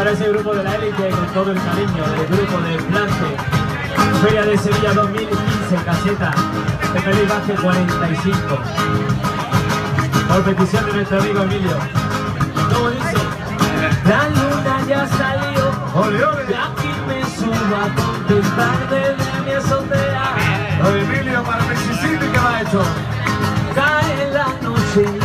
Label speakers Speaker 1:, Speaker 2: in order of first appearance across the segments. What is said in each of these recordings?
Speaker 1: para ese grupo de la élite con todo el cariño del grupo de Plante. Feria de Sevilla 2015, caseta de Feliz Vázquez 45. Por petición de nuestro amigo Emilio. ¿Cómo dice? La luna ya salió,
Speaker 2: Ole, ole.
Speaker 1: y aquí me subo a contemplar desde mi azotea.
Speaker 2: Lo Emilio para Mississippi, ¿qué va hecho?
Speaker 1: Cae la noche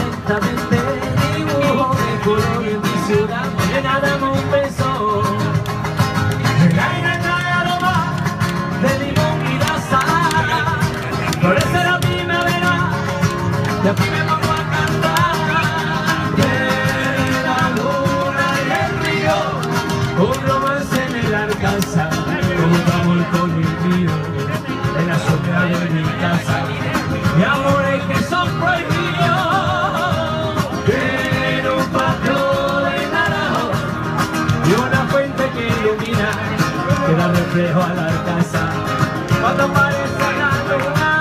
Speaker 1: la de mi casa. Mi amores que son prohibidos En un patio de naranjo Y una fuente que ilumina Que da reflejo a la casa. Cuando aparece la luna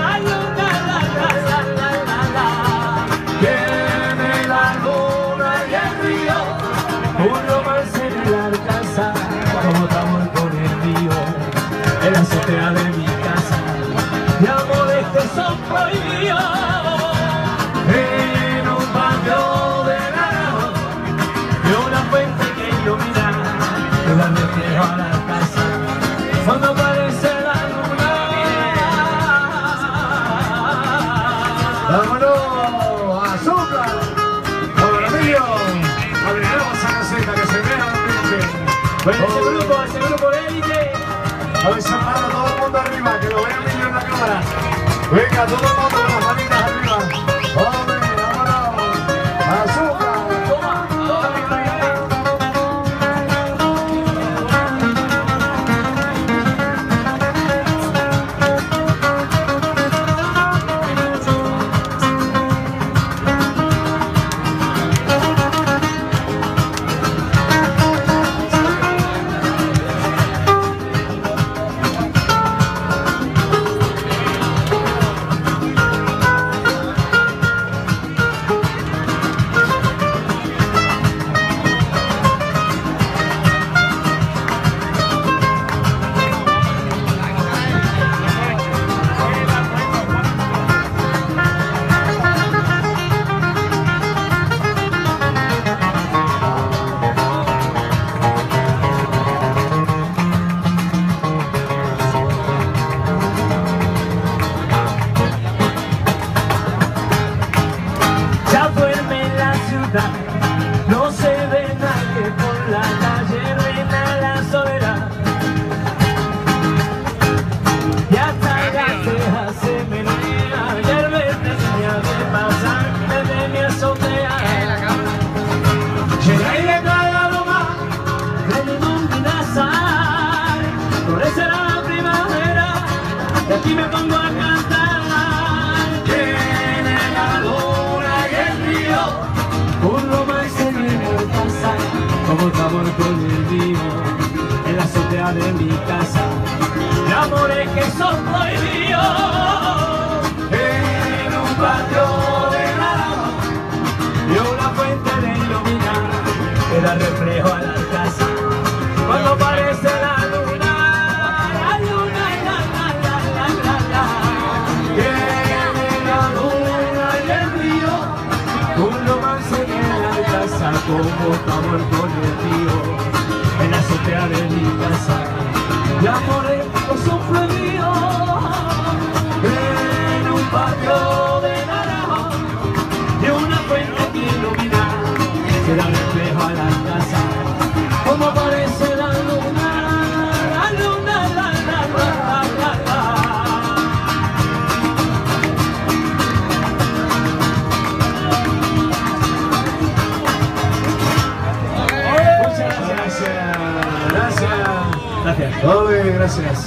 Speaker 1: La luna, la, la, la, la, la, la Tiene la luna y el río Un romance en el alcanza Como amor con el río. En la azotea de mi bueno ese grupo ese grupo de élite
Speaker 2: A ver, separa todo el mundo arriba, que lo vea Emilio en la cámara. Venga, todo el mundo
Speaker 1: florece la primavera, y aquí me pongo a cantar. Tiene la luna y el río, un romance en el pasar, como tu amor con el mío, en la azotea de mi casa, de amores que son prohibidos, en un patio de naranjo, y una fuente de iluminar, que da reflejo a la casa, con el río, en la azotea mi casa,
Speaker 2: Ole, gracias.